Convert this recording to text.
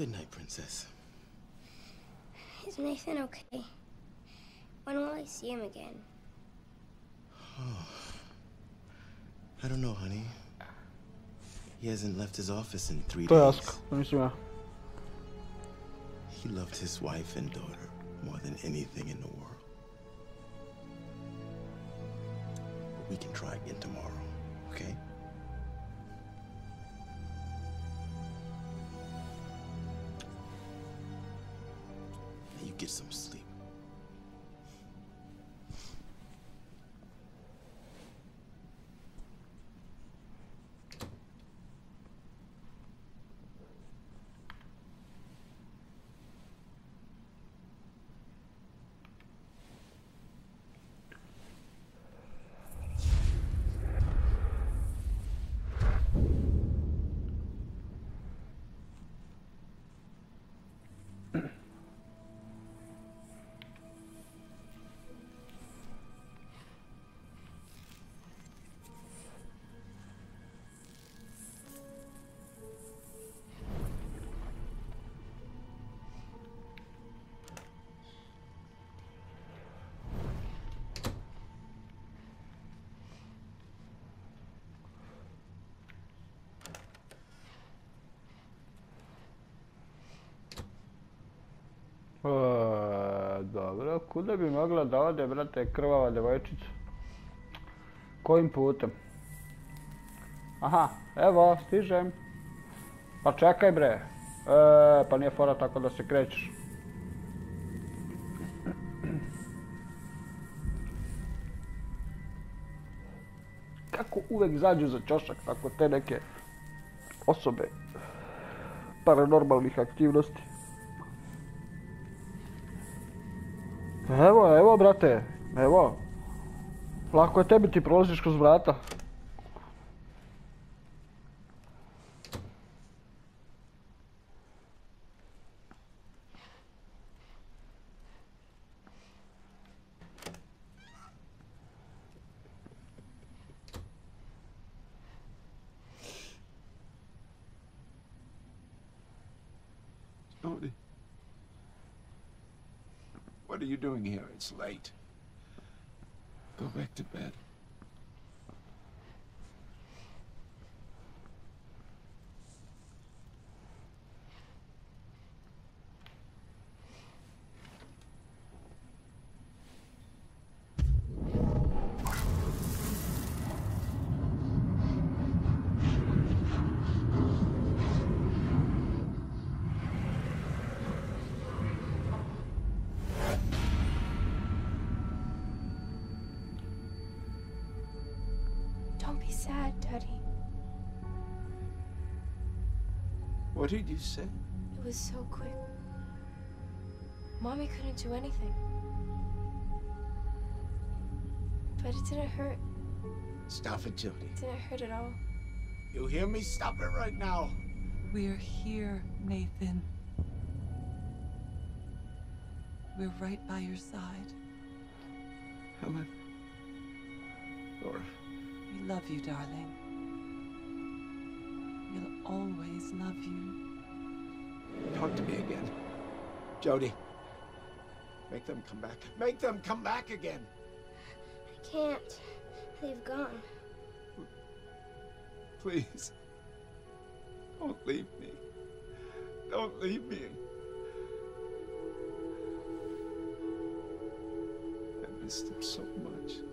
Good night, princess. Is Nathan okay? When will I see him again? Oh. I don't know, honey. He hasn't left his office in three To je days. Aska, to nisam ja. He loved his wife and daughter more than anything in the world. But we can try again tomorrow, okay? Get some sleep. Dobro, kuda bi mogla da ode, brate, krvava djevojčica? Kojim putem? Aha, evo, stižem. Pa čekaj bre. E, pa nije fora tako da se krećeš. Kako uvek zađu za čošak tako te neke osobe paranormalnih aktivnosti? Evo, evo, brate, evo. Lako je tebi, ti prolaziš kroz vrata. What are you doing here? It's late. Go back to bed. Don't be sad, Daddy. What did you say? It was so quick. Mommy couldn't do anything. But it didn't hurt. Stop it, Jodie. It didn't hurt at all. You hear me? Stop it right now. We're here, Nathan. We're right by your side. Helen. Laura. Love you, darling. We'll always love you. Talk to me again. Jodie. Make them come back. Make them come back again. I can't. They've gone. Please. Don't leave me. Don't leave me. I missed them so much.